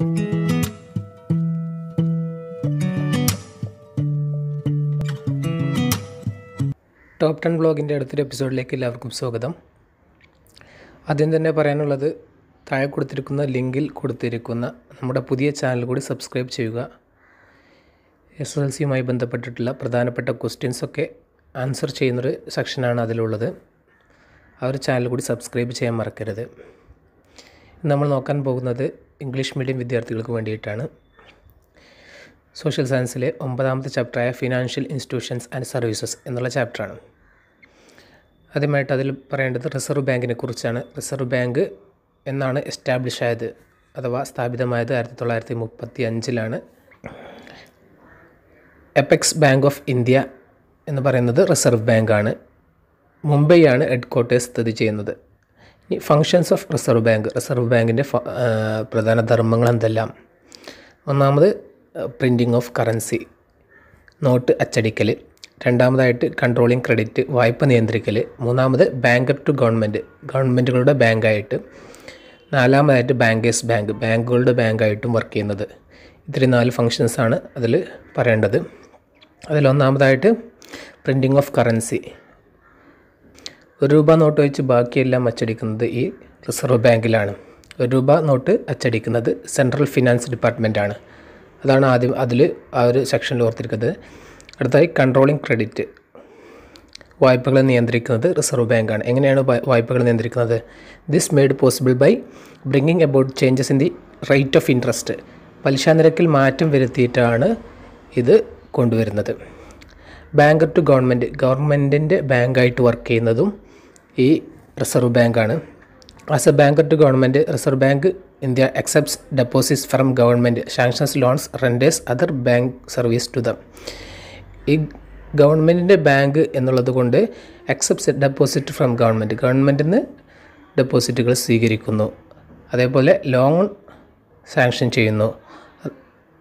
Top ten ബ്ലോഗിന്റെ അടുത്തൊരു എപ്പിസോഡിലേക്ക് എല്ലാവർക്കും സ്വാഗതം. ആദ്യം തന്നെ പറയാനുള്ളത് താഴെ കൊടുത്തിരിക്കുന്ന ലിങ്കിൽ കൊടുത്തിരിക്കുന്ന നമ്മുടെ പുതിയ ചാനൽ കൂടി സബ്സ്ക്രൈബ് ചെയ്യുക. എസ് എൽ സിയുമായി ബന്ധപ്പെട്ടിട്ടുള്ള പ്രധാനപ്പെട്ട ക്വസ്റ്റ്യൻസൊക്കെ ആൻസർ ചെയ്യുന്നൊരു സെക്ഷനാണ് അതിലുള്ളത്. ആ ഒരു ചാനൽ കൂടി സബ്സ്ക്രൈബ് ചെയ്യാൻ മറക്കരുത്. നമ്മൾ നോക്കാൻ പോകുന്നത് ഇംഗ്ലീഷ് മീഡിയം വിദ്യാർത്ഥികൾക്ക് വേണ്ടിയിട്ടാണ് സോഷ്യൽ സയൻസിലെ ഒമ്പതാമത്തെ ചാപ്റ്ററായ ഫിനാൻഷ്യൽ ഇൻസ്റ്റിറ്റ്യൂഷൻസ് ആൻഡ് സർവീസസ് എന്നുള്ള ചാപ്റ്ററാണ്. ആദ്യമായിട്ട് അതിൽ പറയേണ്ടത് റിസർവ് ബാങ്കിനെ കുറിച്ചാണ്. റിസർവ് ബാങ്ക് എന്നാണ് എസ്റ്റാബ്ലിഷ് ആയത് അഥവാ സ്ഥാപിതമായത് ആയിരത്തി തൊള്ളായിരത്തി മുപ്പത്തി അഞ്ചിലാണ് എപ്പെക്സ് ബാങ്ക് ഓഫ് ഇന്ത്യ എന്ന് പറയുന്നത് റിസർവ് ബാങ്കാണ്. മുംബൈയാണ് ഹെഡ് ക്വാർട്ടേഴ്സ് സ്ഥിതി ചെയ്യുന്നത്. ഇനി functions of reserve bank reserve ബാങ്കിന്റെ പ്രധാന ധർമ്മങ്ങൾ എന്തെല്ലാം? ഒന്നാമത് പ്രിന്റിങ് ഓഫ് കറൻസി നോട്ട് അച്ചടിക്കൽ രണ്ടാമതായിട്ട് കൺട്രോളിങ് ക്രെഡിറ്റ് വായ്പ നിയന്ത്രിക്കൽ മൂന്നാമത് ബാങ്കർ ടു ഗവൺമെന്റ് ഗവൺമെന്റുകളുടെ ബാങ്കായിട്ട്. നാലാമതായിട്ട് ബാങ്കേഴ്സ് ബാങ്ക് ബാങ്കുകളുടെ ബാങ്കായിട്ടും വർക്ക് ചെയ്യുന്നത്. ഇത്രയും നാല് ഫങ്ഷൻസാണ് അതിൽ പറയേണ്ടത്. അതിലൊന്നാമതായിട്ട് പ്രിന്റിങ് ഓഫ് കറൻസി ഒരു രൂപ നോട്ട് വെച്ച് ബാക്കിയെല്ലാം അച്ചടിക്കുന്നത് ഈ റിസർവ് ബാങ്കിലാണ്. ഒരു രൂപ നോട്ട് അച്ചടിക്കുന്നത് സെൻട്രൽ ഫിനാൻസ് ഡിപ്പാർട്ട്മെന്റാണ്. അതാണ് ആദ്യം അതിൽ ആ ഒരു സെക്ഷനിൽ ഓർത്തിരിക്കുന്നത്. അടുത്തായി കൺട്രോളിംഗ് ക്രെഡിറ്റ്. വായ്പകൾ നിയന്ത്രിക്കുന്നത് റിസർവ് ബാങ്കാണ്. എങ്ങനെയാണ് വായ്പകൾ നിയന്ത്രിക്കുന്നത്? This made possible by bringing about changes in the rate of interest പലിശ നിരക്കിൽ മാറ്റം വരുത്തിയിട്ടാണ് ഇത് കൊണ്ടുവരുന്നത്. ബാങ്കർ ടു ഗവൺമെന്റ് ഗവൺമെന്റിന്റെ ബാങ്കായിട്ട് വർക്ക് ചെയ്യുന്നതും ഈ റിസർവ് ബാങ്കാണ്. As a banker to government reserve bank India accepts deposits from government sanctions loans renders other bank service to them ഈ ഗവൺമെന്റിന്റെ ബാങ്ക് എന്നുള്ളത് കൊണ്ട് അക്സെപ്റ്റ്സ് ഡെപ്പോസിറ്റ് ഫ്രം ഗവൺമെന്റ് ഗവൺമെന്റിൽ നിന്ന് ഡെപ്പോസിറ്റുകൾ സ്വീകരിക്കുന്നു. അതേപോലെ ലോൺ സാങ്ഷൻ ചെയ്യുന്നു.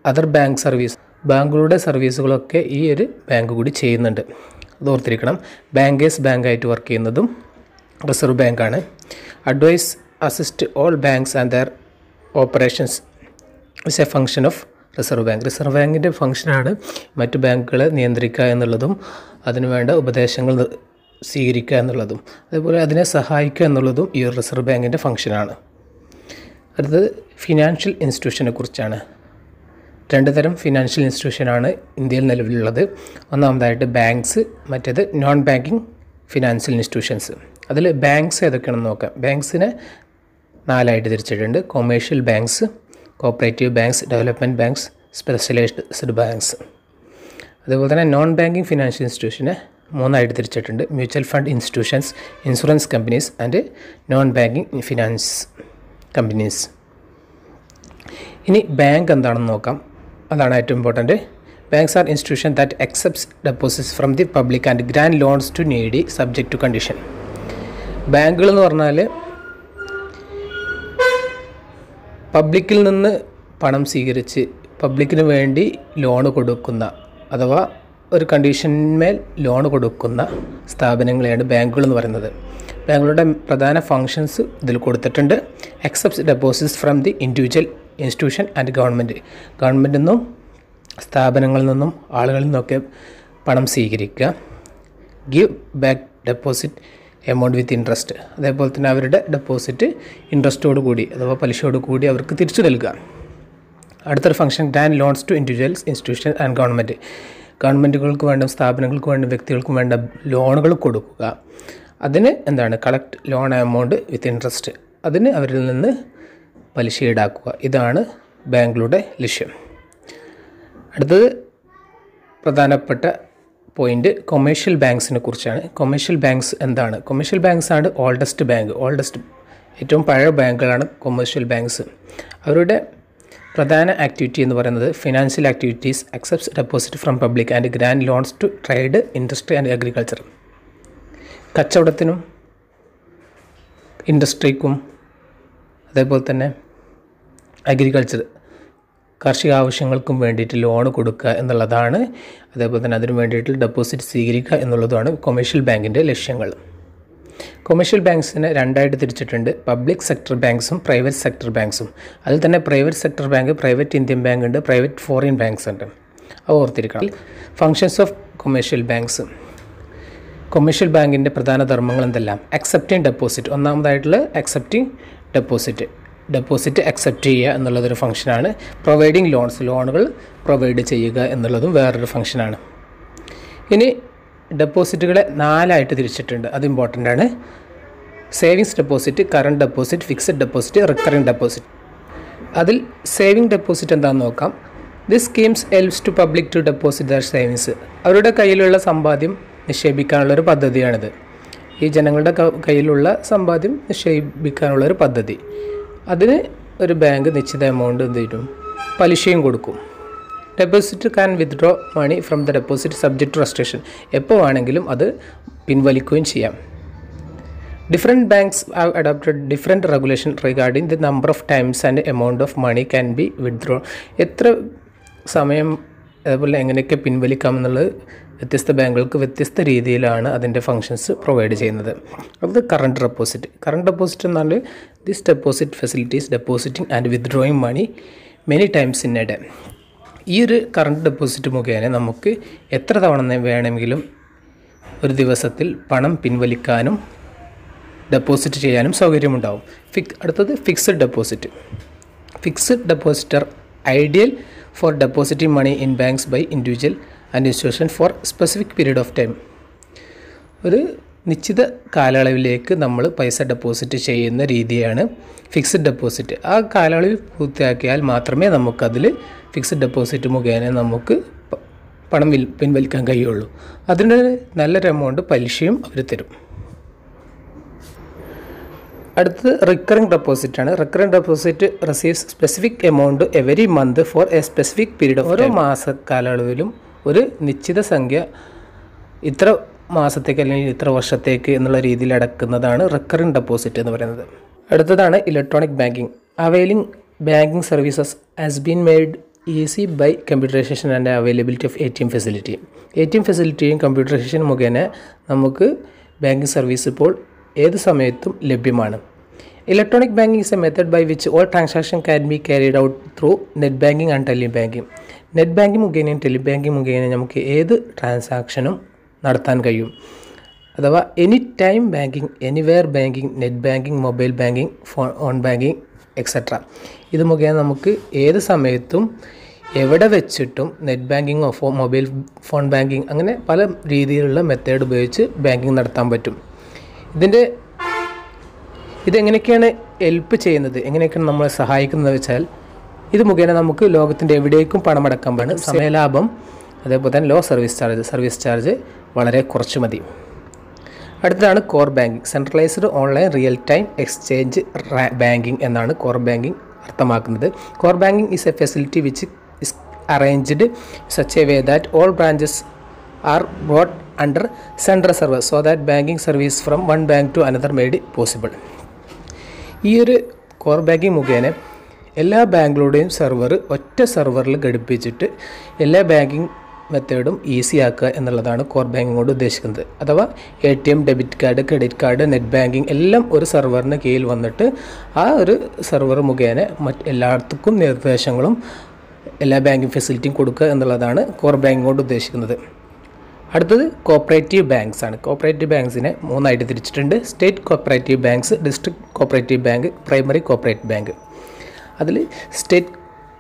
അതർ ബാങ്ക് സർവീസ് ബാങ്കുകളുടെ സർവീസുകളൊക്കെ ഈ ഒരു ബാങ്ക് കൂടി ചെയ്യുന്നുണ്ട്. അത് ഓർത്തിരിക്കണം. ബാങ്കേഴ്സ് ബാങ്കായിട്ട് വർക്ക് ചെയ്യുന്നതും റിസർവ് ബാങ്കാണ്. Advise assist all banks and their operations is a function of reserve bank. Reserve ബാങ്കിന്റെ ഫങ്ഷനാണ് മറ്റു ബാങ്കുകളെ നിയന്ത്രിക്കുക എന്നുള്ളതും അതിനുവേണ്ട ഉപദേശങ്ങൾ സ്വീകരിക്കുക എന്നുള്ളതും അതേപോലെ അതിനെ സഹായിക്കുക എന്നുള്ളതും ഈ റിസർവ് ബാങ്കിന്റെ ഫങ്ഷനാണ് അടുത്തത് ഫിനാൻഷ്യൽ ഇൻസ്റ്റിറ്റ്യൂഷനെ കുറിച്ചാണ്. രണ്ട് തരം ഫിനാൻഷ്യൽ ഇൻസ്റ്റിറ്റ്യൂഷനാണ് ഇന്ത്യയിൽ നിലവിലുള്ളത്. ഒന്നാമതായിട്ട് ബാങ്ക്സ് മറ്റേത് നോൺ ബാങ്കിങ് ഫിനാൻഷ്യൽ ഇൻസ്റ്റിറ്റ്യൂഷൻസ്. അതിൽ ബാങ്ക്സ് ഏതൊക്കെയാണെന്ന് നോക്കാം. ബാങ്ക്സിനെ നാലായിട്ട് തിരിച്ചിട്ടുണ്ട്. Commercial banks cooperative banks development banks specialised banks. അതുപോലെ തന്നെ നോൺ ബാങ്കിങ് ഫിനാൻഷ്യൽ ഇൻസ്റ്റിറ്റ്യൂഷനെ മൂന്നായിട്ട് തിരിച്ചിട്ടുണ്ട്. Mutual fund institutions insurance companies and non banking finance companies. ഇനി ബാങ്ക് എന്താണെന്ന് നോക്കാം. അതാണ് ഏറ്റവും important. Banks are institution that accepts deposits from the public and grant loans to needy subject to condition. ബാങ്കുകൾ എന്ന് പറഞ്ഞാൽ പബ്ലിക്കിൽ നിന്ന് പണം സ്വീകരിച്ച് പബ്ലിക്കിന് വേണ്ടി ലോൺ കൊടുക്കുന്ന അഥവാ ഒരു കണ്ടീഷന്മേൽ ലോൺ കൊടുക്കുന്ന സ്ഥാപനങ്ങളെയാണ് ബാങ്കുകൾ എന്ന് പറയുന്നത്. ബാങ്കുകളുടെ പ്രധാന ഫങ്ഷൻസ് ഇതിൽ കൊടുത്തിട്ടുണ്ട്. Accept deposits from the individual institution and government ഗവൺമെന്റിൽ നിന്നും സ്ഥാപനങ്ങളിൽ നിന്നും ആളുകളിൽ നിന്നൊക്കെ പണം സ്വീകരിക്കുക. Give back deposit amount with interest അതേപോലെ തന്നെ അവരുടെ ഡെപ്പോസിറ്റ് ഇൻട്രസ്റ്റോട് കൂടി അഥവാ പലിശയോട് കൂടി അവർക്ക് തിരിച്ചു നൽകുക. അടുത്തൊരു function Dan loans to individuals institution and government ഗവൺമെന്റുകൾക്ക് വേണ്ട സ്ഥാപനങ്ങൾക്ക് വേണ്ട വ്യക്തികൾക്കും വേണ്ട ലോണുകൾ കൊടുക്കുക. അതിന് എന്താണ്? Collect loan amount with interest അതിന് അവരിൽ നിന്ന് പലിശ ഈടാക്കുക. ഇതാണ് ബാങ്കുകളുടെ ലക്ഷ്യം. അടുത്തത് പ്രധാനപ്പെട്ട പോയിന്റ് കൊമേഴ്ഷ്യൽ ബാങ്ക്സിനെ കുറിച്ചാണ്. കൊമേഴ്ഷ്യൽ ബാങ്ക്സ് എന്താണ്? കൊമേഴ്ഷ്യൽ ബാങ്ക്സ് ആണ് ഓൾഡസ്റ്റ് ബാങ്ക് ഓൾഡസ്റ്റ് ഏറ്റവും പഴയ ബാങ്കുകളാണ് കൊമേഴ്ഷ്യൽ ബാങ്ക്സ് അവരുടെ പ്രധാന ആക്ടിവിറ്റി എന്ന് പറയുന്നത് financial activities accepts deposit from public and grant loans to trade industry and agriculture കച്ചവടത്തിനും ഇൻഡസ്ട്രിക്കും അതേപോലെ തന്നെ അഗ്രികൾച്ചർ കാർഷിക ആവശ്യങ്ങൾക്കും വേണ്ടിയിട്ട് ലോൺ കൊടുക്കുക എന്നുള്ളതാണ്. അതേപോലെ തന്നെ അതിനു വേണ്ടിയിട്ട് ഡെപ്പോസിറ്റ് സ്വീകരിക്കുക എന്നുള്ളതാണ് കൊമേഴ്ഷ്യൽ ബാങ്കിന്റെ ലക്ഷ്യങ്ങൾ. കൊമേഴ്ഷ്യൽ ബാങ്ക്സിനെ രണ്ടായിട്ട് തിരിച്ചിട്ടുണ്ട്. പബ്ലിക് സെക്ടർ ബാങ്ക്സും പ്രൈവറ്റ് സെക്ടർ ബാങ്ക്സും അതിൽ തന്നെ private sector bank private Indian bank ഉണ്ട് പ്രൈവറ്റ് ഫോറിൻ ബാങ്ക്സ് ഉണ്ട്. അത് ഓർത്തിരിക്കണം. Functions of commercial banks commercial ബാങ്കിന്റെ പ്രധാന ധർമ്മങ്ങൾ എന്തെല്ലാം? അക്സെപ്റ്റിംഗ് ഡെപ്പോസിറ്റ് ഒന്നാമതായിട്ടുള്ള അക്സെപ്റ്റിംഗ് ഡെപ്പോസിറ്റ് ഡെപ്പോസിറ്റ് അക്സെപ്റ്റ് ചെയ്യുക എന്നുള്ളതൊരു ഫംഗ്ഷനാണ് പ്രൊവൈഡിങ് ലോൺസ് ലോണുകൾ പ്രൊവൈഡ് ചെയ്യുക എന്നുള്ളതും വേറൊരു ഫംഗ്ഷനാണ് ഇനി ഡെപ്പോസിറ്റുകളെ നാലായിട്ട് തിരിച്ചിട്ടുണ്ട്. അത് ഇമ്പോർട്ടന്റ് ആണ്. Savings deposit current deposit fixed deposit recurring deposit അതിൽ സേവിങ് ഡെപ്പോസിറ്റ് എന്താണെന്ന് നോക്കാം. This schemes helps to public to deposit their savings അവരുടെ കയ്യിലുള്ള സമ്പാദ്യം നിക്ഷേപിക്കാനുള്ളൊരു പദ്ധതിയാണിത്. ഈ ജനങ്ങളുടെ കയ്യിലുള്ള സമ്പാദ്യം നിക്ഷേപിക്കാനുള്ളൊരു പദ്ധതി. അതിന് ഒരു ബാങ്ക് നിശ്ചിത എമൗണ്ട് എന്ത് തരും പലിശയും കൊടുക്കും. Deposit can withdraw money from the deposit subject restriction എപ്പോൾ വേണമെങ്കിലും അത് പിൻവലിക്കുകയും ചെയ്യാം. Different banks have adopted different regulation regarding the number of times and amount of money can be withdraw എത്ര സമയം അതുപോലെ എങ്ങനെയൊക്കെ പിൻവലിക്കാം എന്നുള്ളത് വ്യത്യസ്ത ബാങ്കുകൾക്ക് വ്യത്യസ്ത രീതിയിലാണ് അതിന്റെ ഫങ്ഷൻസ് പ്രൊവൈഡ് ചെയ്യുന്നത്. അത് കറണ്ട് ഡെപ്പോസിറ്റ് കറണ്ട് ഡെപ്പോസിറ്റ് എന്നാൽ this deposit facilities depositing and withdrawing money many times in a day ഈ ഒരു കറണ്ട് ഡെപ്പോസിറ്റ് മുഖേന നമുക്ക് എത്ര തവണ വേണമെങ്കിലും ഒരു ദിവസത്തിൽ പണം പിൻവലിക്കാനും ഡെപ്പോസിറ്റ് ചെയ്യാനും സൗകര്യമുണ്ടാവും. ഫിക് അടുത്തത് fixed deposit fixed depositor ideal for depositing money in banks by individual and institution for specific period of time. ഒരു നിശ്ചിത കാലയളവിലേക്ക് നമ്മൾ പൈസ ഡെപ്പോസിറ്റ് ചെയ്യുന്ന രീതിയാണ് ഫിക്സഡ് ഡെപ്പോസിറ്റ് ആ കാലയളവിൽ പൂർത്തിയാക്കിയാൽ മാത്രമേ നമുക്കതിൽ ഫിക്സഡ് ഡെപ്പോസിറ്റ് മുഖേന നമുക്ക് പണം വിൽ- പിൻവലിക്കാൻ കഴിയുള്ളൂ. അതിന് നല്ലൊരു എമൗണ്ട് പലിശയും അവർ തരും. അടുത്തത് റിക്കറിംഗ് ഡെപ്പോസിറ്റ് ആണ്. Recurring deposit receives specific amount every month for a specific period ഓരോ മാസ കാലയളവിലും ഒരു നിശ്ചിത സംഖ്യ ഇത്ര മാസത്തേക്ക് അല്ലെങ്കിൽ ഇത്ര വർഷത്തേക്ക് എന്നുള്ള രീതിയിൽ അടക്കുന്നതാണ് റിക്കറിംഗ് ഡെപ്പോസിറ്റ് എന്ന് പറയുന്നത്. അടുത്തതാണ് electronic banking availing banking services has been made easy by computerisation and availability of A T M facility A T M ഫെസിലിറ്റിയും computerisation മുഖേന നമുക്ക് ബാങ്കിങ് സർവീസ് ഇപ്പോൾ ഏത് സമയത്തും ലഭ്യമാണ്. Electronic banking is a method by which all transaction can be carried out through net banking and tele banking net banking മുഖേനയും tele banking മുഖേനയും നമുക്ക് ഏത് ട്രാൻസാക്ഷനും നടത്താൻ കഴിയും. അഥവാ any time banking anywhere banking net banking mobile banking phone on banking etcetera ഇത് മുഖേന നമുക്ക് ഏത് സമയത്തും എവിടെ വെച്ചിട്ടും നെറ്റ് ബാങ്കിങ്ങോ ഫോ മൊബൈൽ ഫോൺ ബാങ്കിങ് അങ്ങനെ പല രീതിയിലുള്ള മെത്തേഡ് ഉപയോഗിച്ച് ബാങ്കിങ് നടത്താൻ പറ്റും. ഇതിന്റെ ഇതെങ്ങനെയൊക്കെയാണ് ഹെൽപ്പ് ചെയ്യുന്നത്? എങ്ങനെയൊക്കെയാണ് നമ്മളെ സഹായിക്കുന്നത് വെച്ചാൽ ഇത് മുഖേന നമുക്ക് ലോകത്തിന്റെ എവിടേക്കും പണമടക്കാൻ പറ്റും. സമയലാഭം അതേപോലെ തന്നെ low service charge service charge വളരെ കുറച്ച് മതി. അടുത്തതാണ് core banking centralised online real time exchange banking എന്നാണ് കോർ ബാങ്കിങ് അർത്ഥമാക്കുന്നത്. Core banking is a facility which is arranged such a way that all branches are brought under central service so that banking service from one bank to another made possible ഈ ഒരു core banking മുഖേന എല്ലാ ബാങ്കുകളുടെയും server ഒറ്റ സെർവറിൽ ഘടിപ്പിച്ചിട്ട് എല്ലാ banking മെത്തേഡും easy ആക്കുക എന്നുള്ളതാണ് core banking കൊണ്ട് ഉദ്ദേശിക്കുന്നത്. അഥവാ A T M debit card credit card net banking എല്ലാം ഒരു സെർവറിന് കീഴിൽ വന്നിട്ട് ആ ഒരു സെർവർ മുഖേന മറ്റ് എല്ലായിടത്തും നിർദ്ദേശങ്ങളും എല്ലാ ബാങ്കിങ് ഫെസിലിറ്റിയും കൊടുക്കുക എന്നുള്ളതാണ് കോർ ബാങ്കിങ് കൊണ്ട് ഉദ്ദേശിക്കുന്നത്. അടുത്തത് കോപ്പറേറ്റീവ് ബാങ്ക്സ് ആണ്. കോപ്പറേറ്റീവ് ബാങ്ക്സിനെ മൂന്നായിട്ട് തിരിച്ചിട്ടുണ്ട്. State cooperative banks district cooperative bank primary cooperative bank അതിൽ സ്റ്റേറ്റ്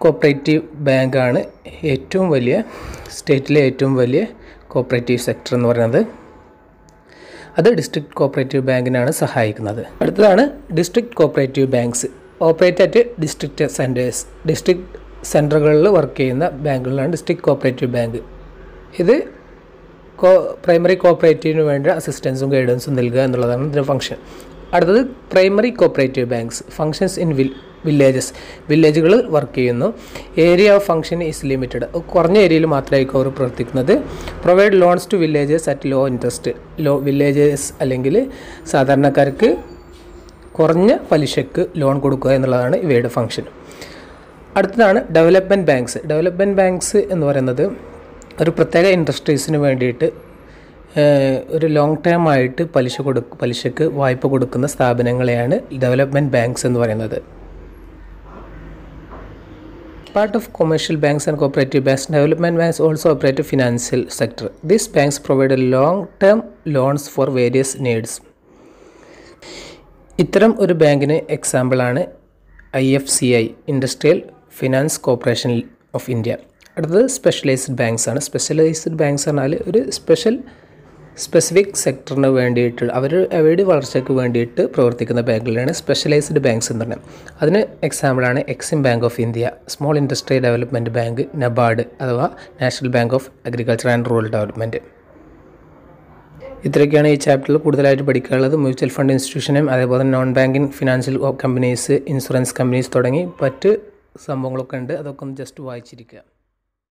കോപ്പറേറ്റീവ് ബാങ്കാണ് ഏറ്റവും വലിയ സ്റ്റേറ്റിലെ ഏറ്റവും വലിയ കോപ്പറേറ്റീവ് സെക്ടർ എന്ന് പറയുന്നത്. അത് ഡിസ്ട്രിക്ട് കോപ്പറേറ്റീവ് ബാങ്കിനാണ് സഹായിക്കുന്നത്. അടുത്തതാണ് district cooperative banks operate at district centres district സെന്ററുകളിൽ work ചെയ്യുന്ന ബാങ്കുകളാണ് ഡിസ്ട്രിക്ട് കോപ്പറേറ്റീവ് ബാങ്ക് ഇത് കോ പ്രൈമറി കോപ്പറേറ്റീവിന് വേണ്ട അസിസ്റ്റൻസും ഗൈഡൻസും നൽകുക എന്നുള്ളതാണ് ഇതിന്റെ ഫംഗ്ഷൻ അടുത്തത് primary cooperative banks functions in will villages വില്ലേജുകൾ work ചെയ്യുന്നു. Area of function is limited കുറഞ്ഞ ഏരിയയിൽ മാത്രമായിരിക്കും അവർ പ്രവർത്തിക്കുന്നത്. Provide loans to villages at low interest low villages അല്ലെങ്കിൽ സാധാരണക്കാർക്ക് കുറഞ്ഞ പലിശക്ക് ലോൺ കൊടുക്കുക എന്നുള്ളതാണ് ഇവയുടെ ഫംഗ്ഷൻ അടുത്തതാണ് ഡെവലപ്മെന്റ് ബാങ്ക്സ് ഡെവലപ്മെന്റ് ബാങ്ക്സ് എന്ന് പറയുന്നത് ഒരു പ്രത്യേക ഇൻഡസ്ട്രീസിന് വേണ്ടിയിട്ട് ഒരു ലോങ് ടൈം ആയിട്ട് പലിശ കൊടു പലിശക്ക് വായ്പ കൊടുക്കുന്ന സ്ഥാപനങ്ങളെയാണ് ഡെവലപ്മെന്റ് ബാങ്ക്സ് എന്ന് പറയുന്നത് part of commercial banks and cooperative banks development banks also operate financial financial sector. These banks provide long-term loans for various needs. ഇത്തരം ഒരു ബാങ്കിന് എക്സാമ്പിളാണ് I F C I industrial finance corporation of India അടുത്തത് specialised banks ആണ്. Specialised banks പറഞ്ഞാൽ ഒരു special specific സെക്ടറിന് വേണ്ടിയിട്ട് അവർ അവരുടെ വളർച്ചയ്ക്ക് വേണ്ടിയിട്ട് പ്രവർത്തിക്കുന്ന ബാങ്കുകളാണ് സ്പെഷ്യലൈസ്ഡ് ബാങ്ക്സ് എന്ന് പറഞ്ഞാൽ അതിന് എക്സാമ്പിളാണ് EXIM bank of India small industry development bank NABARD അഥവാ national bank of agriculture and rural development ഇത്രയൊക്കെയാണ് ഈ ചാപ്റ്ററിൽ കൂടുതലായിട്ട് പഠിക്കാനുള്ളത്. മ്യൂച്വൽ ഫണ്ട് ഇൻസ്റ്റിറ്റ്യൂഷനും അതേപോലെ non banking financial companies insurance companies തുടങ്ങി മറ്റ് സംഭവങ്ങളൊക്കെ ഉണ്ട്. അതൊക്കെ ഒന്ന് ജസ്റ്റ് വായിച്ചിരിക്കുക.